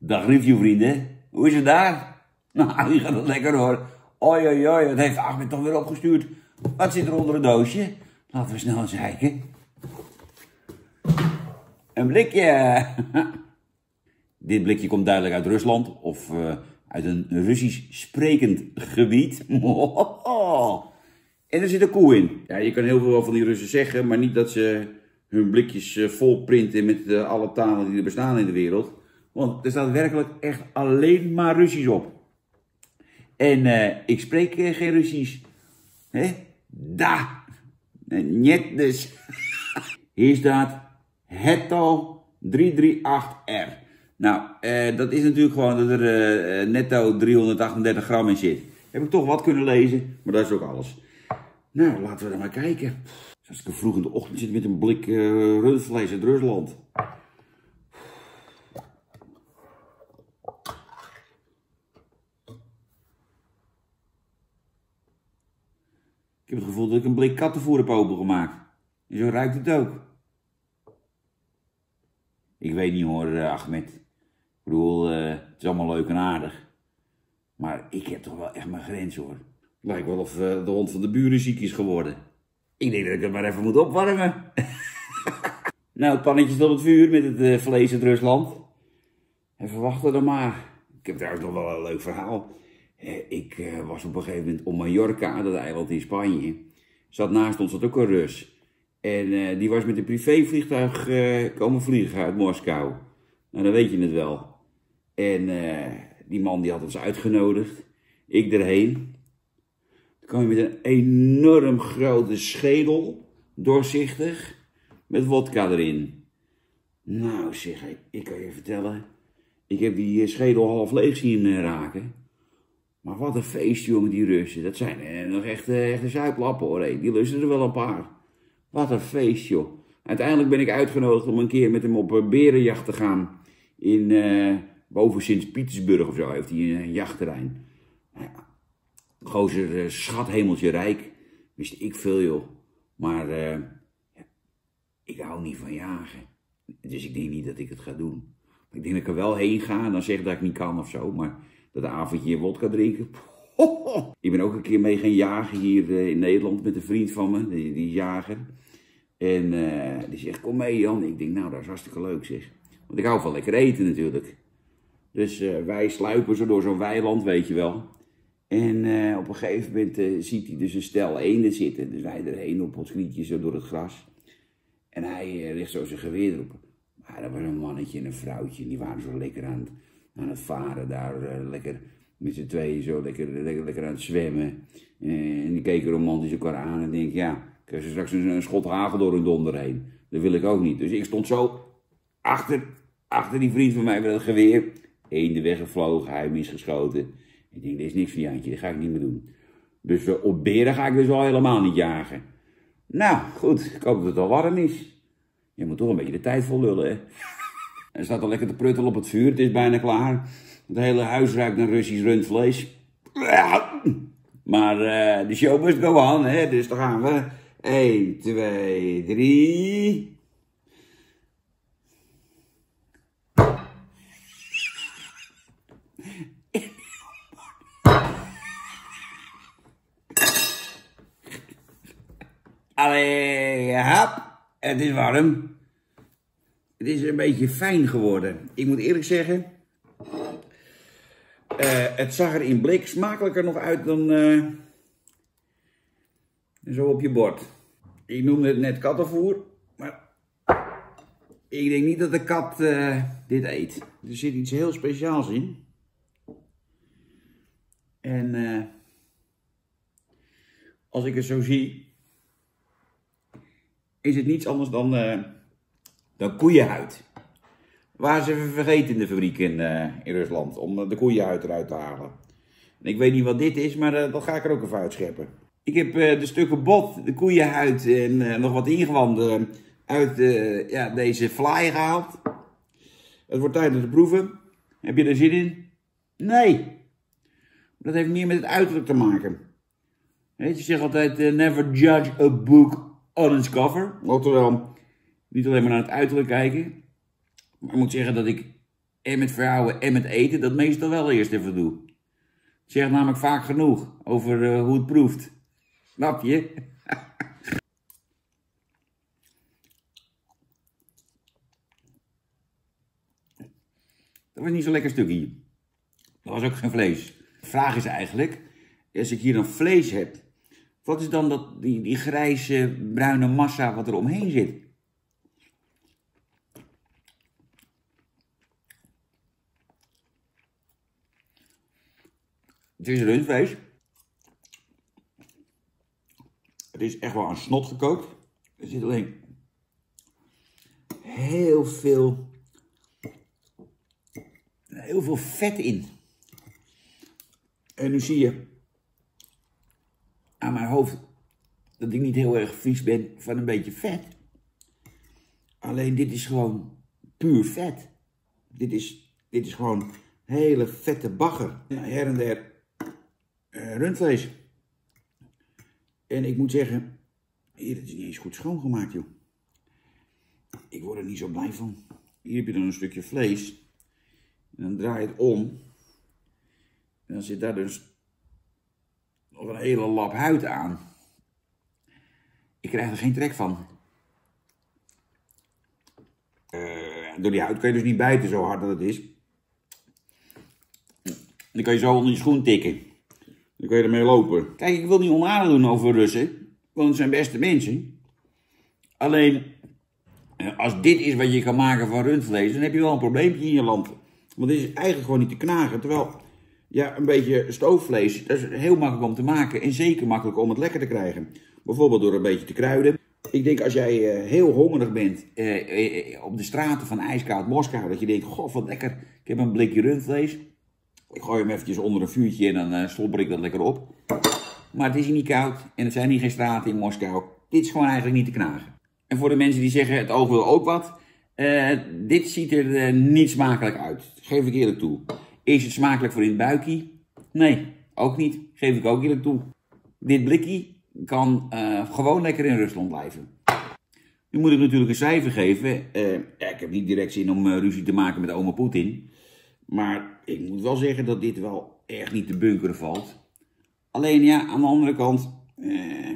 Dag reviewvrienden, hoe is het daar? Nou, die gaat het lekker hoor. Oi, oi, oi, wat heeft Ahmed toch weer opgestuurd? Wat zit er onder het doosje? Laten we snel eens kijken. Een blikje. Dit blikje komt duidelijk uit Rusland of uh, uit een Russisch sprekend gebied. En er zit een koe in. Ja, je kan heel veel van die Russen zeggen, maar niet dat ze hun blikjes uh, vol printen met uh, alle talen die er bestaan in de wereld. Want er staat werkelijk echt alleen maar Russisch op. En uh, ik spreek uh, geen Russisch. Hè? Da. Niet dus. Hier staat Hetto 338R. Nou, uh, dat is natuurlijk gewoon dat er netto 338 gram in zit. Heb ik toch wat kunnen lezen, maar dat is ook alles. Nou, laten we dan maar kijken. Als ik vroeg in de ochtend zit met een blik rundvlees uit Rusland. Ik heb het gevoel dat ik een blik kattenvoer heb opengemaakt. En zo ruikt het ook. Ik weet niet hoor, uh, Ahmed. Ik bedoel, uh, het is allemaal leuk en aardig. Maar ik heb toch wel echt mijn grens hoor. Het lijkt wel of uh, de hond van de buren ziek is geworden. Ik denk dat ik het maar even moet opwarmen. nou, het pannetje staat op het vuur met het vlees uit Rusland. Even wachten dan maar. Ik heb trouwens nog wel een leuk verhaal. Ik uh, was op een gegeven moment op Mallorca, dat eiland in Spanje. Zat naast ons zat ook een Rus. En uh, die was met een privévliegtuig uh, komen vliegen uit Moskou. Nou, dan weet je het wel. En die man die had ons uitgenodigd. Ik erheen. Toen kwam je met een enorm grote schedel, doorzichtig, met wodka erin. Nou zeg, ik kan je vertellen. Ik heb die schedel half leeg zien raken. Maar wat een feest, jongen, die Russen. Dat zijn eh, nog echt, eh, echt een zuiplappen, hoor. Die lusten er wel een paar. Wat een feest, joh. Uiteindelijk ben ik uitgenodigd om een keer met hem op een berenjacht te gaan. In, uh, boven Sint-Pietersburg of zo, heeft hij een jachtterrein. Nou ja, gozer, uh, schat hemeltje rijk. Wist ik veel, joh. Maar ja, ik hou niet van jagen. Dus ik denk niet dat ik het ga doen. Ik denk dat ik er wel heen ga en dan zeg dat ik niet kan of zo. Maar dat avondje wodka drinken. Ik ben ook een keer mee gaan jagen hier uh, in Nederland met een vriend van me, die, die jager. En uh, die zegt, kom mee Jan. Ik denk, nou dat is hartstikke leuk zeg. Want ik hou van lekker eten natuurlijk. Dus uh, wij sluipen zo door zo'n weiland, weet je wel. En op een gegeven moment ziet hij dus een stel eenden zitten. Dus wij erheen op ons knietje zo door het gras. En hij richt zo zijn geweer erop. Maar dat was een mannetje en een vrouwtje. En die waren zo lekker aan het aan het varen daar, uh, lekker met z'n tweeën zo lekker, lekker, lekker aan het zwemmen. Uh, en die keken romantisch elkaar aan en denk ja, krijg ze straks een, een, schot hagel door hun donder heen. Dat wil ik ook niet. Dus ik stond zo achter, achter die vriend van mij met het geweer. Eén weggevlogen, hij misgeschoten. Ik denk, dit is niks voor Jantje, dat ga ik niet meer doen. Dus uh, op beren ga ik dus al helemaal niet jagen. Nou, goed, ik hoop dat het al warm is. Je moet toch een beetje de tijd vol lullen, hè. Hij staat al lekker te pruttelen op het vuur. Het is bijna klaar. Het hele huis ruikt naar Russisch rundvlees. Maar uh, de show must go on, hè. Dus dan gaan we. 1, 2, 3. Allee, hap. Het is warm. Is een beetje fijn geworden. Ik moet eerlijk zeggen, uh, het zag er in blik smakelijker nog uit dan uh, zo op je bord. Ik noemde het net kattenvoer, maar ik denk niet dat de kat uh, dit eet. Er zit iets heel speciaals in. En als ik het zo zie, is het niets anders dan dan koeienhuid. Waar ze even vergeten in de fabriek in, uh, in Rusland om de koeienhuid eruit te halen. En ik weet niet wat dit is, maar uh, dat ga ik er ook even uitscheppen. Ik heb de stukken bot, de koeienhuid en nog wat ingewanden uit ja, deze fly gehaald. Het wordt tijd om te proeven. Heb je er zin in? Nee. Dat heeft meer met het uiterlijk te maken. Je, zegt altijd, never judge a book on its cover. Oftewel, niet alleen maar naar het uiterlijk kijken. Maar ik moet zeggen dat ik en met vrouwen en met eten, dat meestal wel eerst even doe. Het zegt namelijk vaak genoeg over eh, hoe het proeft. Snap je? Dat was niet zo'n lekker stukje. Dat was ook geen vlees. De vraag is eigenlijk, als ik hier een vlees heb, wat is dan dat, die, die grijze bruine massa wat er omheen zit? Het is rundvlees. Het is echt wel aan snot gekookt. Er zit alleen heel veel, heel veel vet in. En nu zie je aan mijn hoofd dat ik niet heel erg vies ben van een beetje vet. Alleen dit is gewoon puur vet. Dit is, dit is gewoon hele vette bagger. Her en der rundvlees. En ik moet zeggen, hier, is niet eens goed schoongemaakt, joh. Ik word er niet zo blij van. Hier heb je dan een stukje vlees. En dan draai je het om. En dan zit daar dus nog een hele lap huid aan. Ik krijg er geen trek van. Uh, door die huid kun je dus niet bijten zo hard dat het is. Dan kan je zo onder je schoen tikken. Dan kun je ermee lopen. Kijk, ik wil niet onaardig doen over Russen. Want het zijn beste mensen. Alleen, eh, als dit is wat je kan maken van rundvlees, dan heb je wel een probleempje in je land. Want dit is eigenlijk gewoon niet te knagen. Terwijl, ja, een beetje stoofvlees, dat is heel makkelijk om te maken. En zeker makkelijk om het lekker te krijgen. Bijvoorbeeld door een beetje te kruiden. Ik denk als jij uh, heel hongerig bent uh, uh, op de straten van ijskoud Moskou, dat je denkt, goh, wat lekker, ik heb een blikje rundvlees. Ik gooi hem eventjes onder een vuurtje en dan uh, stopper ik dat lekker op. Maar het is hier niet koud en er zijn hier geen straten in Moskou. Dit is gewoon eigenlijk niet te knagen. En voor de mensen die zeggen, het oog wil ook wat. Uh, dit ziet er uh, niet smakelijk uit. Geef ik eerlijk toe. Is het smakelijk voor in het buikje? Nee, ook niet. Geef ik ook eerlijk toe. Dit blikje kan gewoon lekker in Rusland blijven. Nu moet ik natuurlijk een cijfer geven. Ik heb niet direct zin om ruzie te maken met oma Poetin. Maar ik moet wel zeggen dat dit wel erg niet te bunkeren valt. Alleen ja, aan de andere kant, eh,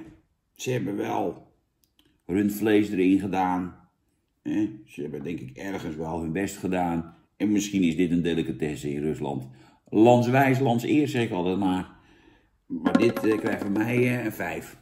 ze hebben wel rundvlees erin gedaan. Eh, ze hebben denk ik ergens wel hun best gedaan. En misschien is dit een delicatesse in Rusland. Landswijs, landseer zeg ik altijd maar. Maar dit eh, krijgt van mij een 5.